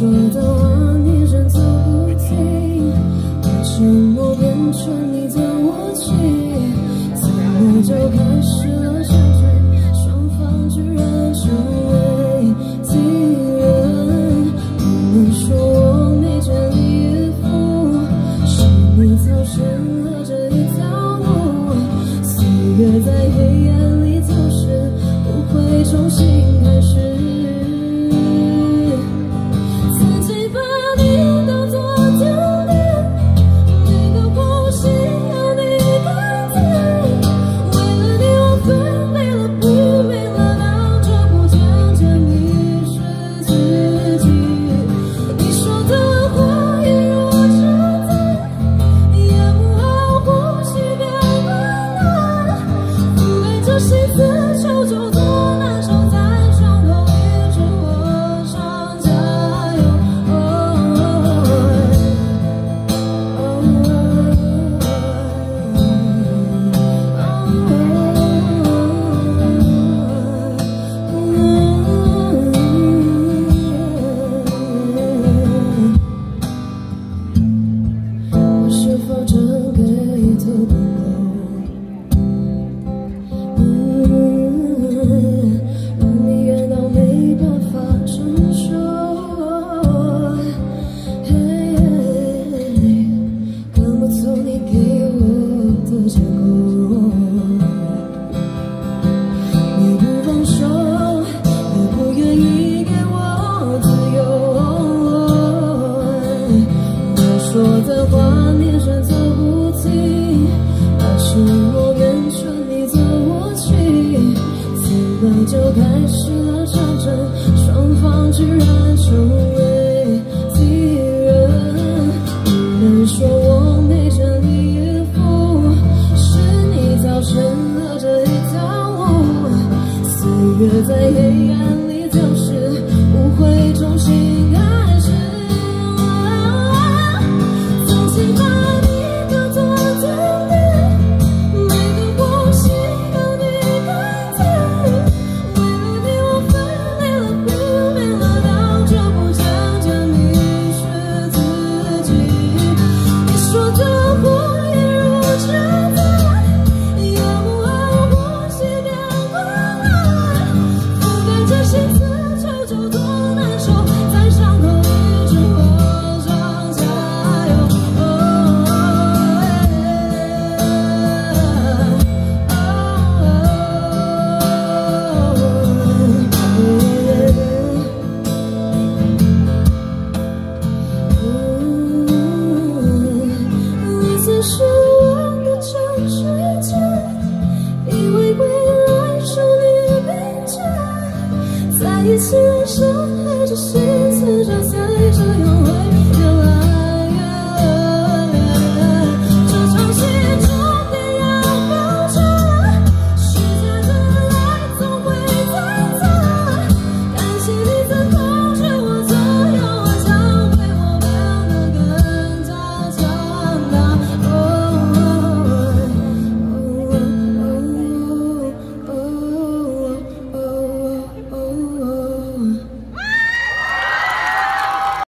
说的话你转头不提把沉默变成你的默契？怎么就看 to go. 黑暗里就是虽然伤害着谁。